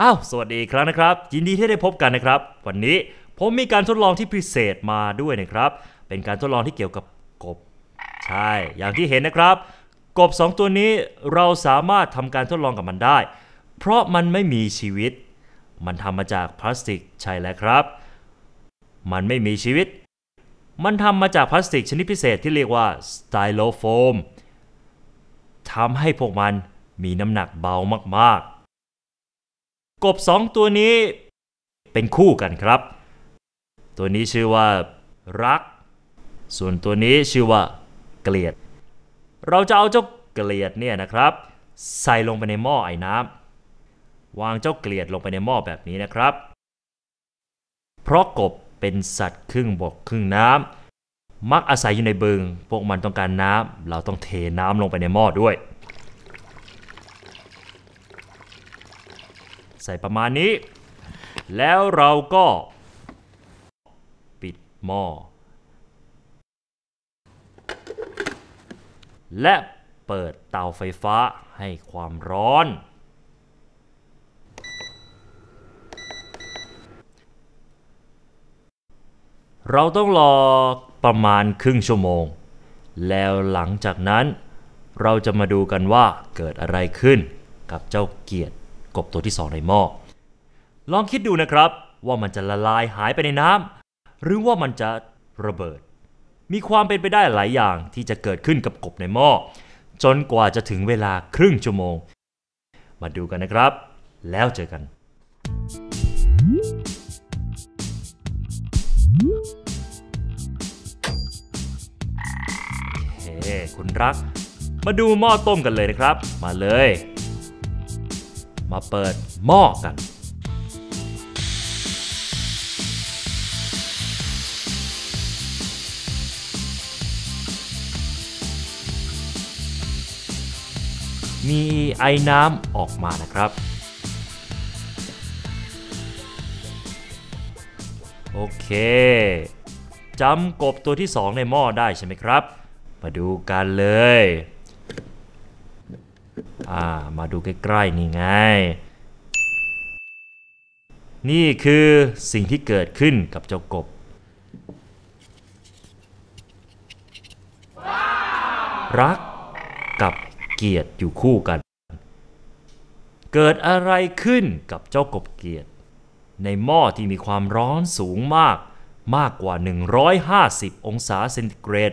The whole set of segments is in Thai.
อ้าว สวัสดีครั้งนะครับ ยินดีที่ได้พบกันนะครับ วันนี้ผมมีการทดลองที่พิเศษมาด้วยนะครับ เป็นการทดลองที่เกี่ยวกับกบ ใช่ อย่างที่เห็นนะครับ กบ 2 ตัวนี้เราสามารถทำการทดลองกับมันได้ เพราะมันไม่มีชีวิต มันทำมาจากพลาสติกใช่แล้วครับ มันไม่มีชีวิต มันทำมาจากพลาสติกชนิดพิเศษที่เรียกว่าสไตโลโฟมทำให้พวกมันมีน้ำหนักเบามากๆ กบสองตัวนี้เป็นคู่กันครับ ตัวนี้ชื่อว่ารัก ส่วนตัวนี้ชื่อว่าเกลียด เราจะเอาเจ้าเกลียดเนี่ยนะครับ ใส่ลงไปในหม้อไอ้น้ำวางเจ้าเกลียดลงไปในหม้อแบบนี้นะครับ เพราะกบเป็นสัตว์ครึ่งบกครึ่งน้ำมักอาศัยอยู่ในบึง พวกมันต้องการน้ำเราต้องเทน้ำลงไปในหม้อด้วย ใส่ประมาณนี้ แล้วเราก็ปิดหม้อ และเปิดเตาไฟฟ้าให้ความร้อน เราต้องรอประมาณครึ่งชั่วโมง แล้วหลังจากนั้นเราจะมาดูกันว่าเกิดอะไรขึ้นกับเจ้าเกียรติ กบตัวที่สองในหม้อลองคิดดูนะครับว่ามันจะละลายหายไปในน้ำหรือว่ามันจะระเบิด มีความเป็นไปได้หลายอย่างที่จะเกิดขึ้นกับกบในหม้อจนกว่าจะถึงเวลาครึ่งชั่วโมง มาดูกันนะครับ แล้วเจอกันเฮ้คุณรัก มาดูหม้อต้มกันเลยนะครับ มาเลย มาเปิดหม้อกัน มีไอ้น้ำออกมานะครับ โอเคจำกบตัวที่สองในหม้อได้ใช่ไหมครับ มาดูกันเลย อ่ามาดูใกล้ๆนี่ไง นี่คือสิ่งที่เกิดขึ้นกับเจ้ากบ รักกับเกียรติอยู่คู่กัน เกิดอะไรขึ้นกับเจ้ากบเกียรติ ในหม้อที่มีความร้อนสูงมากมากกว่า 150 องศาเซนติเกรด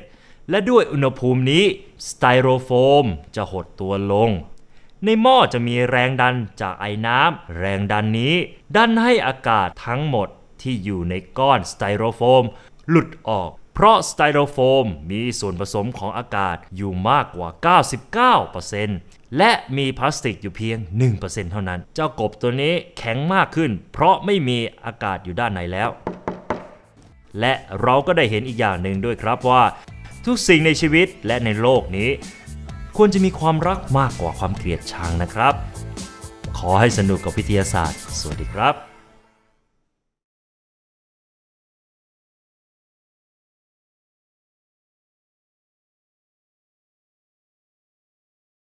และด้วยอุณหภูมินี้สไตโรโฟมจะหดตัวลง ในหม้อจะมีแรงดันจากไอน้ำแรงดันนี้ ดันให้อากาศทั้งหมดที่อยู่ในก้อนสไตโรโฟม หลุดออก เพราะสไตโรโฟมมีส่วนผสมของอากาศอยู่มากกว่า 99%และมีพลาสติกอยู่เพียง 1%เท่านั้น เจ้ากบตัวนี้แข็งมากขึ้น เพราะไม่มีอากาศอยู่ด้านในแล้ว และเราก็ได้เห็นอีกอย่างหนึ่งด้วยครับว่า ทุกสิ่งในชีวิตและในโลกนี้ ควรจะมีความรักมากกว่าความเกลียดชังนะครับ ขอให้สนุกกับวิทยาศาสตร์ สวัสดีครับ